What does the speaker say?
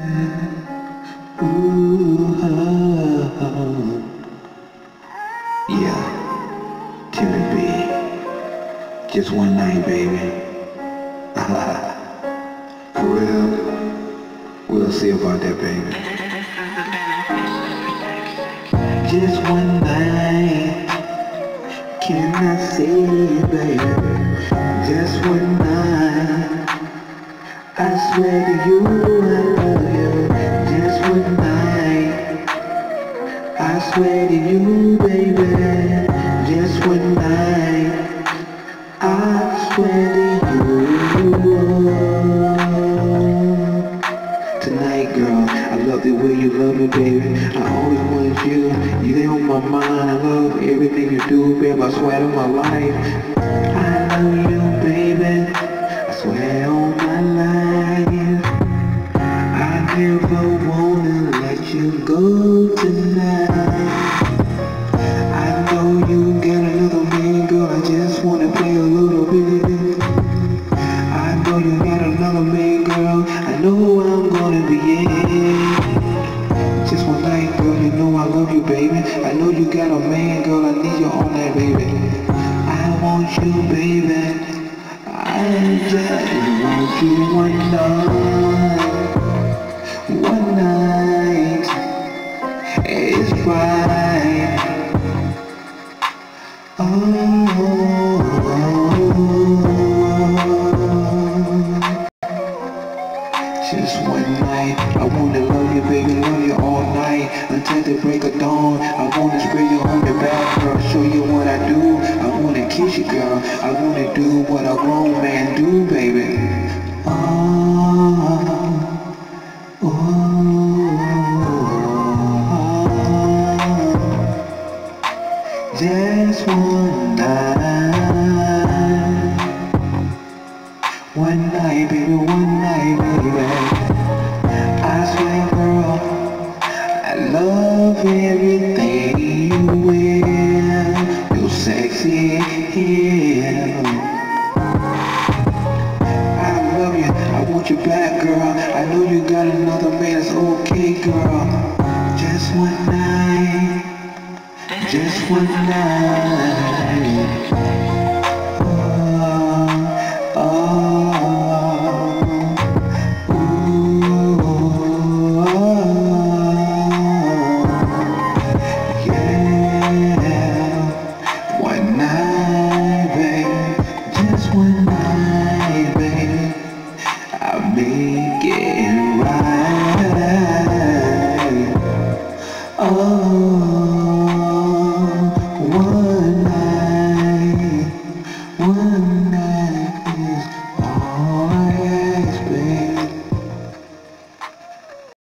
Yeah, Terry B. Just one night, baby. For real? We'll see about that, baby. Just one night. Can I say, baby? Just one night. I swear to you, love me, baby. I always wanted you. You there on my mind. I love everything you do, baby. I swear to my life. I love you, baby. I swear on my life. I never wanna let you go tonight. I know you got another man, girl. I just wanna play a little bit. I know you got another man, girl. I know I'm gonna be in. Baby. I know you got a man, girl. I need you all night, baby. I want you, baby. I just want you one night. One night. It's right. Just one night. I wanna love you, baby, love you all night until the break of dawn. I wanna spray you on the back, girl, show you what I do. I wanna kiss you, girl. I wanna do what a grown man do, baby. Oh, just one I love you, I want you back, girl. I know you got another man, it's okay, girl. Just one night, just one night. make it right. Oh, one night, one night is.